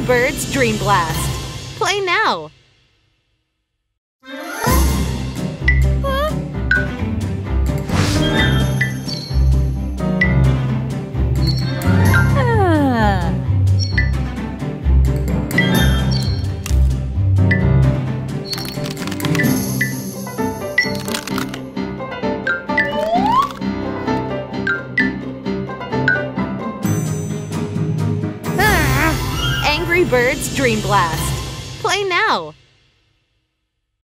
Birds Dream Blast. Play now. Angry Birds Dream Blast. Play now.